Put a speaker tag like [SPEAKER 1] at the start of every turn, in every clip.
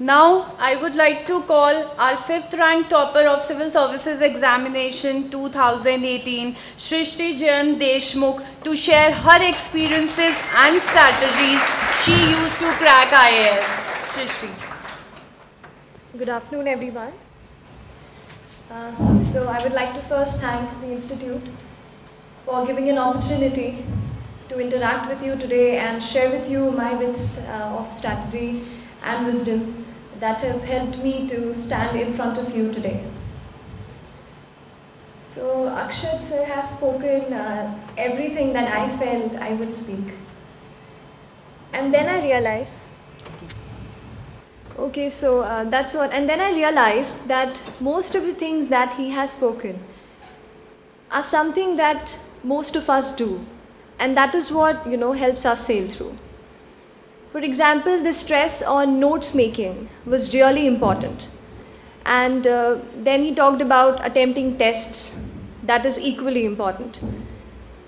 [SPEAKER 1] Now, I would like to call our fifth rank topper of Civil Services Examination 2018, Shrishti Jayan Deshmukh, to share her experiences and strategies she used to crack IAS. Shrishti.
[SPEAKER 2] Good afternoon, everyone. Uh, so, I would like to first thank the Institute for giving an opportunity to interact with you today and share with you my bits uh, of strategy and wisdom that have helped me to stand in front of you today. So Akshat sir has spoken uh, everything that I felt I would speak. And then I realized, okay, so uh, that's what, and then I realized that most of the things that he has spoken are something that most of us do. And that is what, you know, helps us sail through. For example, the stress on notes making was really important. And uh, then he talked about attempting tests. That is equally important.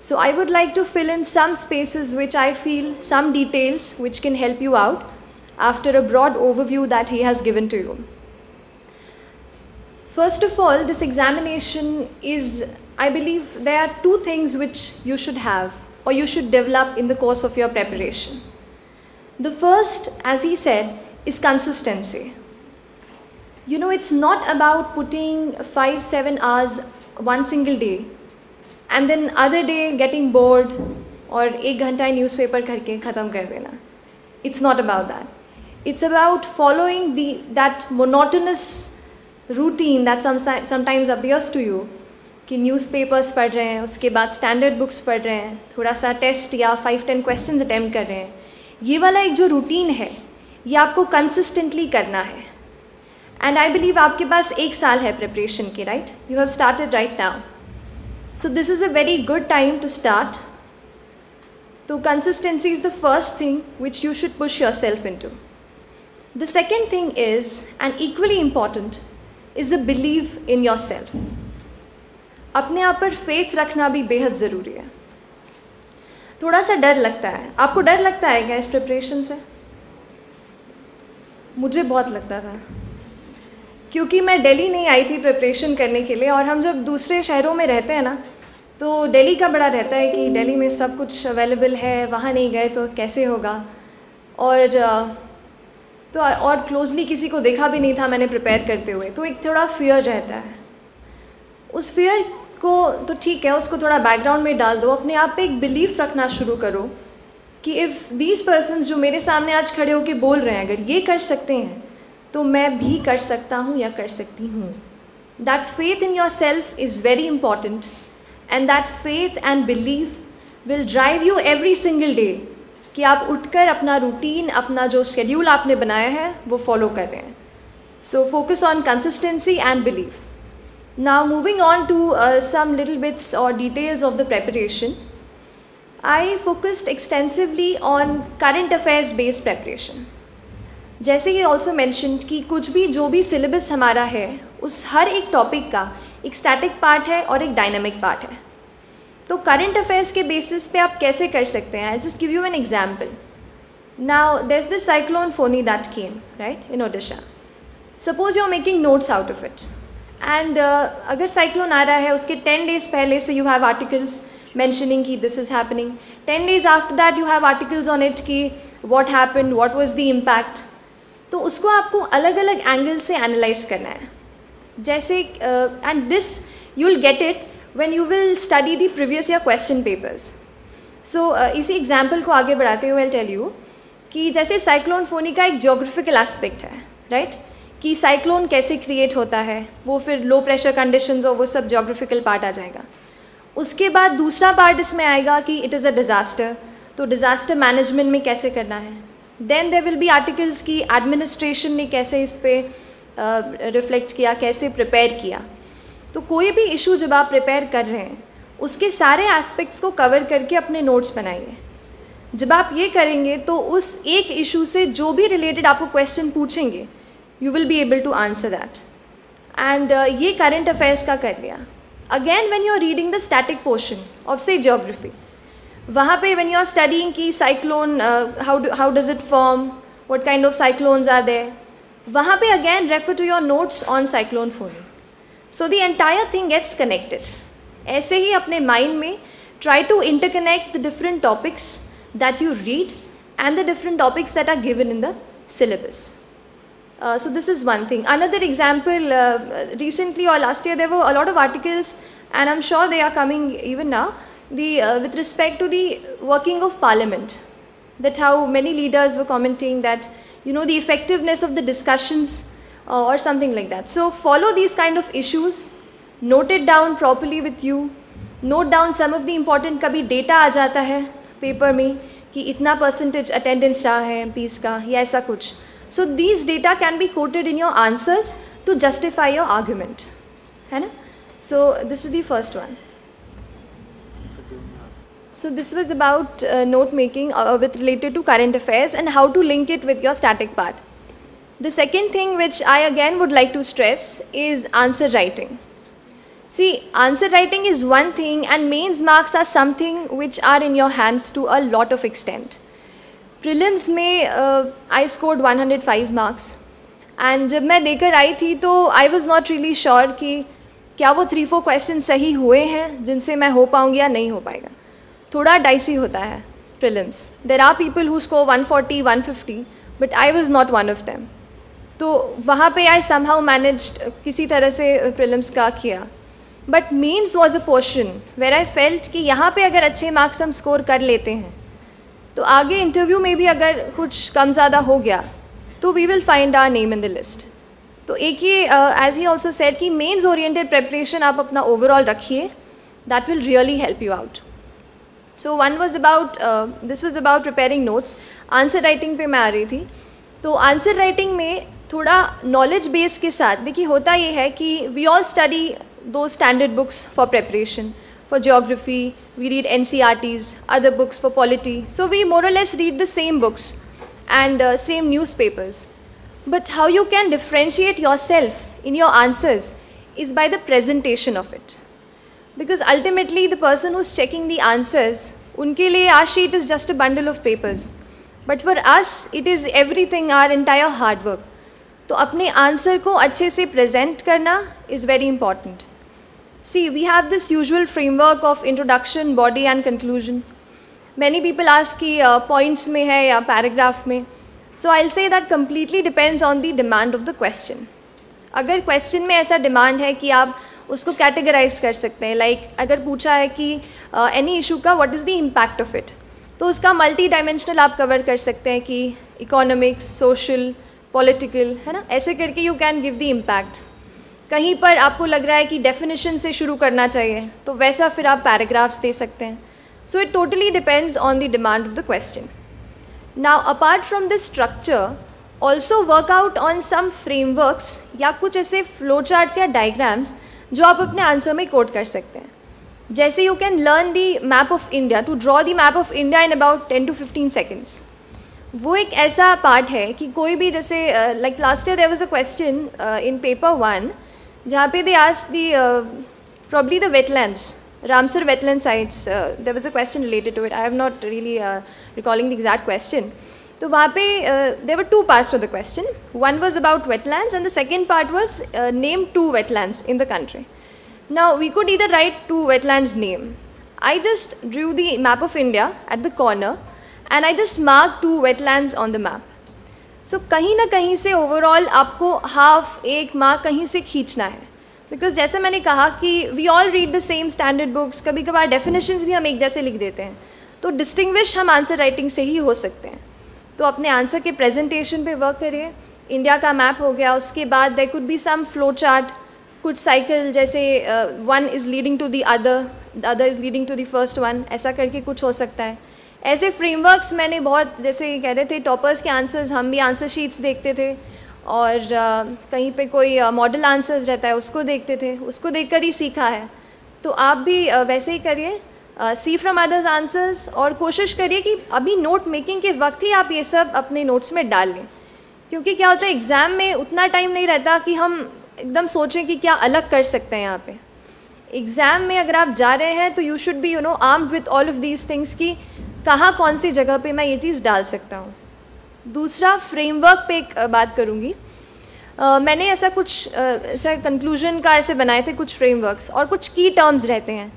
[SPEAKER 2] So I would like to fill in some spaces which I feel, some details which can help you out after a broad overview that he has given to you. First of all, this examination is, I believe, there are two things which you should have or you should develop in the course of your preparation. The first, as he said, is consistency. You know, it's not about putting five, seven hours one single day and then other day getting bored or एक घंटा newspaper करके ख़त्म कर देना. It's not about that. It's about following the, that monotonous routine that some, sometimes appears to you कि newspapers पढ़ रहे हैं उसके बाद स्टैंडर्ड बुक्स पढ़ रहे हैं थोड़ा सा टेस्ट या फाइव टेन क्वेश्चंस अटैम्प्ट कर रहे हैं ये वाला एक जो रूटीन है, ये आपको कंसिस्टेंटली करना है। एंड आई बिलीव आपके पास एक साल है प्रिपरेशन के right you have started right now so this is a very good time to start तो consistency is the first thing which you should push yourself in to the second thing is and equally important is a believe in yourself अपने आप पर faith रखना भी बेहद ज़रूरी है। थोड़ा सा डर लगता है। आपको डर लगता है क्या इस प्रिपरेशन से? मुझे बहुत लगता था। क्योंकि मैं दिल्ली नहीं आई थी प्रिपरेशन करने के लिए और हम जब दूसरे शहरों में रहते हैं ना तो दिल्ली का बड़ा रहता है कि दिल्ली में सब कुछ अवेलेबल है, वहाँ नहीं गए तो कैसे होगा? और तो और क्लोजली किसी को देखा भी नहीं था मैंने प्रिपेयर करते हुए तो एक थोड़ा फियर रहता है। उस फियर को तो ठीक है, उसको थोड़ा बैकग्राउंड में डाल दो, अपने आप पे एक बिलीफ रखना शुरू करो कि इफ़ दीज पर्सन जो मेरे सामने आज खड़े होकर बोल रहे हैं, अगर ये कर सकते हैं तो मैं भी कर सकता हूँ या कर सकती हूँ। That faith in yourself is very important and that faith and believe will drive you every single day कि आप उठकर अपना रूटीन अपना जो शेड्यूल आपने बनाया है, वो फॉलो कर रहे हैं। So focus on consistency and believe Now moving on to uh, some little bits or details of the preparation. I focused extensively on current affairs based preparation. जैसे कि ऑल्सो मैंशन कि कुछ भी जो भी सिलेबस हमारा है उस हर एक टॉपिक का एक स्टैटिक पार्ट है और एक डायनामिक पार्ट है। तो करंट अफेयर्स के बेसिस पे आप कैसे कर सकते हैं? I just give you an example now there is the cyclone Fani that came right in Odisha suppose you are making notes out of it and uh, अगर साइक्लोन आ रहा है उसके टेन डेज़ पहले से यू हैव आर्टिकल्स मैंशनिंग की this is happening ten days after that you have articles on it की what happen what was the impact तो उसको आपको अलग अलग एंगल से एनालाइज करना है. जैसे and this you will get it when you will study the previous year question papers so इसी एग्ज़ाम्पल को आगे बढ़ाते हुए टेल यू कि जैसे साइक्लोन फोनी का एक जोग्राफिकल एस्पेक्ट है राइट right? कि साइक्लोन कैसे क्रिएट होता है, वो फिर लो प्रेशर कंडीशंस हो वो सब जोग्राफिकल पार्ट आ जाएगा। उसके बाद दूसरा पार्ट इसमें आएगा कि इट इज़ अ डिज़ास्टर तो डिज़ास्टर मैनेजमेंट में कैसे करना है? Then there will be articles की एडमिनिस्ट्रेशन ने कैसे इस पर रिफ्लेक्ट किया, कैसे प्रिपेयर किया। तो कोई भी इशू जब आप प्रिपेयर कर रहे हैं, उसके सारे एस्पेक्ट्स को कवर करके अपने नोट्स बनाइए। जब आप ये करेंगे तो उस एक इशू से जो भी रिलेटेड आपको क्वेश्चन पूछेंगे you will be able to answer that. And uh, ये current affairs का कर लिया Again, when you are reading the static portion of say geography, वहाँ पे when you are studying की cyclone uh, how do, how does it form what kind of cyclones are there वहाँ पे again refer to your notes on cyclone Fani so the entire thing gets connected ऐसे ही अपने mind में try to interconnect the different topics that you read and the different topics that are given in the syllabus. Uh, so this is one thing. Another example, uh, recently or last year there were a lot of articles and I'm sure they are coming even now, the, uh, with respect to the working of parliament. That how many leaders were commenting that, you know, the effectiveness of the discussions uh, or something like that. So follow these kind of issues, note it down properly with you, note down some of the important कभी data आ जाता है paper में कि इतना percentage attendance रहा है M का या ऐसा कुछ so these data can be quoted in your answers to justify your argument. So this is the first one. So this was about uh, note making uh, with related to current affairs and how to link it with your static part. The second thing which I again would like to stress is answer writing. See, answer writing is one thing and mains marks are something which are in your hands to a lot of extent. Prelims में uh, I scored 105 marks and जब मैं देकर आई थी तो I was not really sure कि क्या वो थ्री फोर क्वेश्चन सही हुए हैं जिनसे मैं हो पाऊँगी या नहीं हो पाएगा। थोड़ा डाइसी होता है prelims there are people who score 140, 150 but I was not one of them तो वहाँ पे आई सम हाउ मैनेज किसी तरह से प्रिलिम्स का किया। But means was a portion where I felt कि यहाँ पे अगर अच्छे मार्क्स हम स्कोर कर लेते हैं तो आगे इंटरव्यू में भी अगर कुछ कम ज़्यादा हो गया तो we will find our name in the list तो एक ये एज ही ऑल्सो सेट कि मेन्स ओरिएंटेड प्रेपरेशन आप अपना ओवरऑल रखिए that will really help you out so one was about this was about preparing notes answer writing पे मैं आ रही थी. तो आंसर राइटिंग में थोड़ा नॉलेज बेस के साथ, देखिए होता ये है कि वी ऑल स्टडी दो standard books for preparation. For geography, we read NCRTs, other books for polity. So we more or less read the same books and uh, same newspapers. But how you can differentiate yourself in your answers is by the presentation of it. Because ultimately the person who's checking the answers, unke liye our sheet is just a bundle of papers. But for us, it is everything, our entire hard work. तो अपने answer को अच्छे से present करना is very important See, we have this usual framework of introduction, body and conclusion. Many people ask कि uh, points में है या paragraph में. So I'll say that completely depends on the demand of the question. अगर question में ऐसा demand है कि आप उसको categorize कर सकते हैं like अगर पूछा है कि uh, any issue का what is the impact of it तो उसका मल्टी डायमेंशनल आप कवर कर सकते हैं कि इकोनॉमिक्स सोशल पॉलिटिकल है ना ऐसे करके you can give the impact कहीं पर आपको लग रहा है कि डेफिनेशन से शुरू करना चाहिए तो वैसा फिर आप पैराग्राफ्स दे सकते हैं। So it totally depends on the demand of the question now apart from this structure also work out on some frameworks या कुछ ऐसे फ्लो चार्ट्स या डायग्राम्स जो आप अपने आंसर में कोट कर सकते हैं। जैसे you can learn the map of India to draw the map of India in about ten to fifteen seconds वो एक ऐसा पार्ट है कि कोई भी जैसे like last year there was a question in paper one jahan they asked the uh, probably the wetlands Ramsar wetland sites. Uh, there was a question related to it. I am not really uh, recalling the exact question. So, wahan uh, there were two parts to the question. One was about wetlands, and the second part was uh, name two wetlands in the country. Now, we could either write two wetlands name. I just drew the map of India at the corner, and I just marked two wetlands on the map. So so, कहीं ना कहीं से overall आपको half एक mark कहीं से खींचना है। बिकॉज़ जैसे मैंने कहा कि we all read the same standard books कभी कभार डेफिनेशंस भी हम एक जैसे लिख देते हैं। तो डिस्टिंग्विश हम आंसर राइटिंग से ही हो सकते हैं। तो अपने आंसर के प्रेजेंटेशन पे वर्क करिए। इंडिया का मैप हो गया उसके बाद they could be some flow chart कुछ साइकिल जैसे one is leading to the other the other is leading to the first one ऐसा करके कुछ हो सकता है। ऐसे फ्रेमवर्क्स मैंने बहुत, जैसे कह रहे थे टॉपर्स के आंसर्स हम भी आंसर शीट्स देखते थे। और कहीं पे कोई मॉडल आंसर्स रहता है, उसको देखते थे। उसको देखकर ही सीखा है। तो आप भी वैसे ही करिए। सी फ्रॉम अदर्स आंसर्स और कोशिश करिए कि अभी नोट मेकिंग के वक्त ही आप ये सब अपने नोट्स में डाल लें। क्योंकि क्या होता है एग्ज़ाम में उतना टाइम नहीं रहता कि हम एकदम सोचें कि क्या अलग कर सकते हैं यहाँ पे। एग्ज़ाम में अगर आप जा रहे हैं तो you should be you know armed with all of these things की कहाँ, कौन सी जगह पे मैं ये चीज़ डाल सकता हूँ? दूसरा फ्रेमवर्क पे एक बात करूँगी। मैंने ऐसा कुछ ऐसा कंक्लूजन का ऐसे बनाए थे कुछ फ्रेमवर्क्स और कुछ की टर्म्स रहते हैं।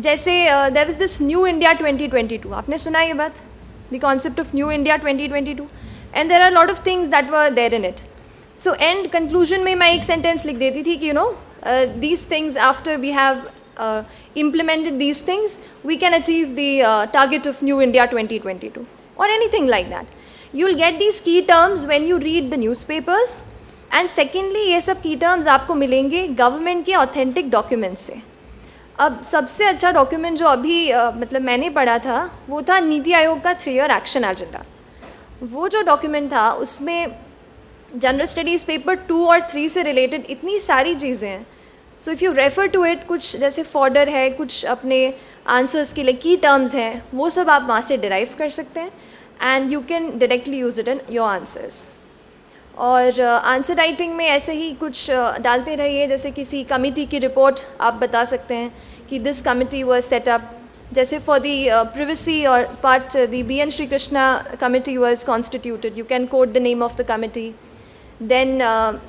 [SPEAKER 2] जैसे there is this new India 2022 आपने सुना ये बात? The concept of new India 2022 and there are lot of things that were there in it so and conclusion में मैं एक सेंटेंस लिख देती थी कि you know these things after we have implemented these things, we can achieve the uh, target of New India 2022 or anything like that. You'll get these key terms when you read the newspapers. And secondly ये सब की terms आपको मिलेंगे government के authentic document से. अब सबसे अच्छा डॉक्यूमेंट जो अभी आ, मतलब मैंने पढ़ा था वो था नीति आयोग का थ्री ईयर एक्शन एजेंडा वो जो डॉक्यूमेंट था उसमें जनरल स्टडीज़ पेपर टू और थ्री से रिलेटेड इतनी सारी चीज़ें हैं so if you refer to it कुछ जैसे फॉर्डर है कुछ अपने आंसर्स के लिए की टर्म्स हैं वो सब आप वहाँ से डिराइव कर सकते हैं and you can directly use it in your answers और आंसर uh, राइटिंग में ऐसे ही कुछ uh, डालते रहिए जैसे किसी कमिटी की रिपोर्ट आप बता सकते हैं कि this committee was set up जैसे फॉर दी प्रिवेसी और part the B N Sri Krishna committee was constituted you can quote the name of the committee then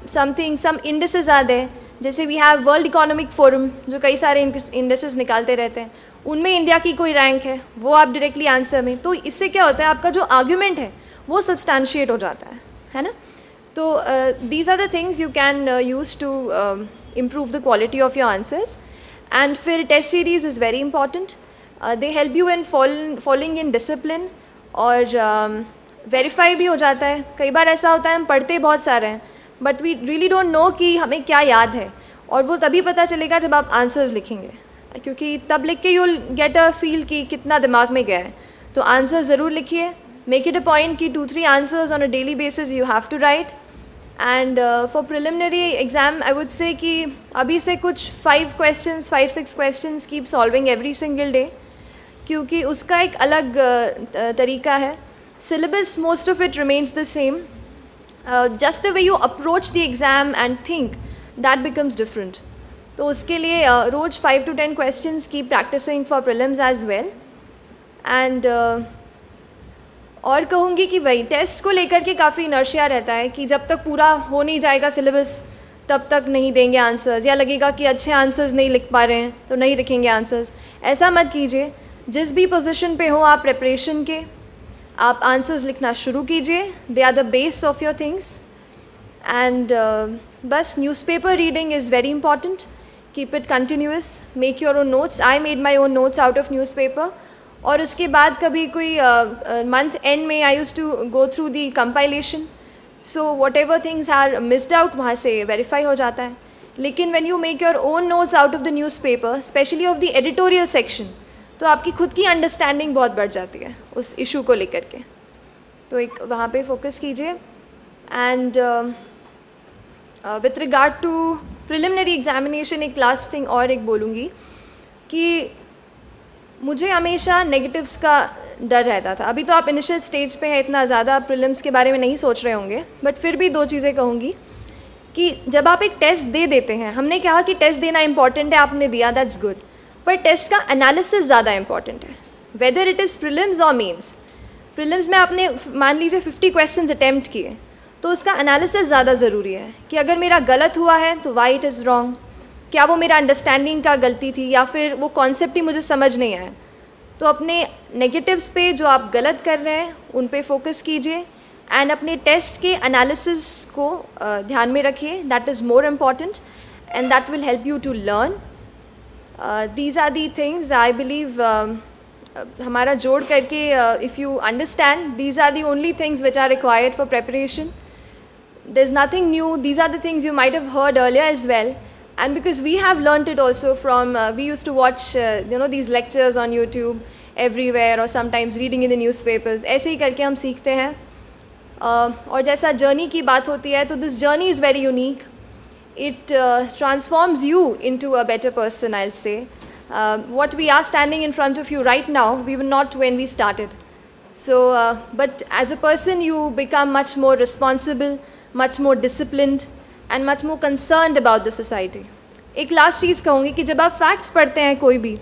[SPEAKER 2] something some indices are they जैसे we have world economic forum जो कई सारे industries निकालते रहते हैं उनमें India की कोई रैंक है वो आप डायरेक्टली आंसर में तो इससे क्या होता है आपका जो आर्ग्यूमेंट है वो सब्सटैंशिएट हो जाता है है ना? तो these are the things you can use to improve the quality of your answers and फिर test series is very important they help you in following in discipline और वेरीफाई um, भी हो जाता है। कई बार ऐसा होता है हम पढ़ते बहुत सारे हैं but we really don't know कि हमें क्या याद है। और वो तभी पता चलेगा जब आप आंसर्स लिखेंगे। क्योंकि तब लिख के यूल गेट अ फील कि कितना दिमाग में गया है। तो आंसर ज़रूर लिखिए। मेक इट अ पॉइंट कि two three answers on a daily basis you have to write and for preliminary exam I would say कि अभी से कुछ five question five six question keep solving every single day क्योंकि उसका एक अलग uh, तरीका है। Syllabus most of it remains the same just the way you approach the exam and think that becomes different तो उसके लिए uh, रोज़ फाइव टू टेन क्वेश्चन की practicing for prelims as well and और कहूँगी कि वही टेस्ट को लेकर के काफ़ी इनर्शिया रहता है कि जब तक पूरा हो नहीं जाएगा सिलेबस तब तक नहीं देंगे आंसर्स या लगेगा कि अच्छे आंसर्स नहीं लिख पा रहे हैं तो नहीं लिखेंगे आंसर्स ऐसा मत कीजिए जिस भी पोजीशन पे हो आप प्रिपरेशन के आप आंसर्स लिखना शुरू कीजिए. They are the base of your things and बस newspaper reading is very important keep it continuous make your own notes I made my own notes out of newspaper और उसके बाद कभी कोई मंथ एंड में I use to go through the compilation so whatever things are missed out वहाँ से verify हो जाता है. लेकिन when you make your own notes out of the newspaper especially of the editorial section तो आपकी खुद की अंडरस्टैंडिंग बहुत बढ़ जाती है उस इशू को लेकर के। तो एक वहाँ पे फोकस कीजिए। And with regard to preliminary examination एक लास्ट थिंग और एक बोलूँगी कि मुझे हमेशा नेगेटिव्स का डर रहता था। अभी तो आप इनिशियल स्टेज पे हैं, इतना ज़्यादा प्रिलिम्स के बारे में नहीं सोच रहे होंगे बट फिर भी दो चीज़ें कहूँगी कि जब आप एक टेस्ट दे देते हैं, हमने कहा कि टेस्ट देना इंपॉर्टेंट है, आपने दिया दैट्स गुड पर टेस्ट का एनालिसिस ज़्यादा इंपॉर्टेंट है। वेदर इट इज़ प्रिलिम्स और मीन्स प्रिलिम्स में आपने मान लीजिए फिफ्टी क्वेश्चन अटैम्प्ट किए तो उसका एनालिसिस ज़्यादा ज़रूरी है कि अगर मेरा गलत हुआ है तो वाई इट इज़ रॉन्ग क्या वो मेरा अंडरस्टैंडिंग का गलती थी, या फिर वो कॉन्सेप्ट ही मुझे समझ नहीं आया? तो अपने नेगेटिव्स पे जो आप गलत कर रहे हैं, उन पे फोकस कीजिए एंड अपने टेस्ट के एनालिसिस को ध्यान में रखिए। That is more important and that will help you to learn these are the things I believe हमारा जोड़ करके if you understand these are the only things which are required for preparation there is nothing new these are the things you might have heard earlier as well and because we have learn it also from we use to watch you know these lectures on YouTube everywhere और sometimes reading in the newspapers ऐसे ही करके हम सीखते हैं। और जैसा journey की बात होती है तो this journey is very unique it uh, transforms you into a better person i'll say uh, what we are standing in front of you right now we were not when we started so uh, but as a person you become much more responsible much more disciplined and much more concerned about the society एक last चीज़ कहूँगी कि जब आप facts पढ़ते हैं कोई भी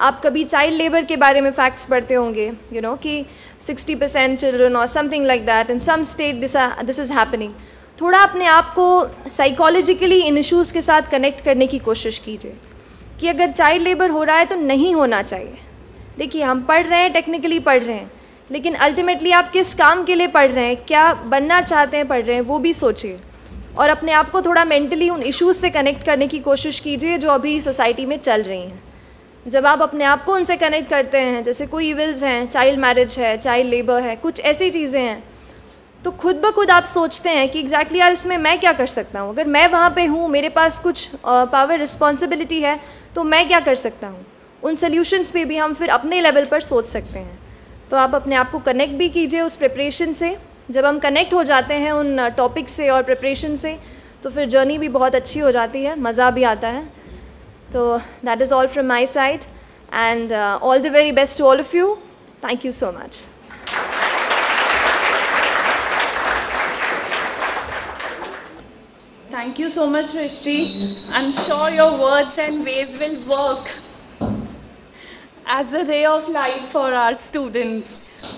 [SPEAKER 2] आप कभी चाइल्ड लेबर के बारे में फैक्ट्स पढ़ते होंगे यू you नो know, कि 60 परसेंट चिल्ड्रन और something like that in some state this this is happening थोड़ा अपने आप को साइकोलॉजिकली इन इश्यूज़ के साथ कनेक्ट करने की कोशिश कीजिए कि अगर चाइल्ड लेबर हो रहा है तो नहीं होना चाहिए। देखिए, हम पढ़ रहे हैं टेक्निकली पढ़ रहे हैं, लेकिन अल्टीमेटली आप किस काम के लिए पढ़ रहे हैं, क्या बनना चाहते हैं, पढ़ रहे हैं, वो भी सोचिए। और अपने आप को थोड़ा मेंटली उन इश्यूज़ से कनेक्ट करने की कोशिश कीजिए जो अभी सोसाइटी में चल रही हैं। जब आप अपने आप को उनसे कनेक्ट करते हैं, जैसे कोई इविल्स हैं चाइल्ड मैरिज है चाइल्ड लेबर है, कुछ ऐसी चीज़ें हैं तो खुद ब खुद आप सोचते हैं कि एग्जैक्टली exactly यार इसमें मैं क्या कर सकता हूँ? अगर मैं वहाँ पे हूँ, मेरे पास कुछ पावर रिस्पॉन्सिबिलिटी है तो मैं क्या कर सकता हूँ? उन सोल्यूशंस पे भी हम फिर अपने लेवल पर सोच सकते हैं। तो आप अपने आप को कनेक्ट भी कीजिए उस प्रिपरेशन से। जब हम कनेक्ट हो जाते हैं उन टॉपिक से और प्रिपरेशन से तो फिर जर्नी भी बहुत अच्छी हो जाती है, मज़ा भी आता है। तो that is all from my side and all the very best to all of you thank you so much
[SPEAKER 1] Thank you so much, Rishti. I'm sure your words and ways will work as a ray of light for our students.